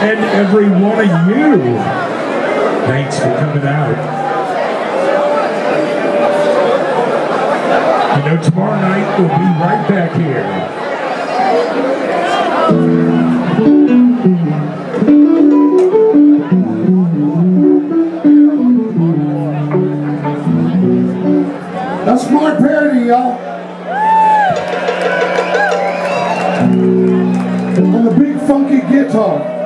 and every one of you. Thanks for coming out. You know, tomorrow night we'll be right back here. That's my parody, y'all. on the big funky guitar.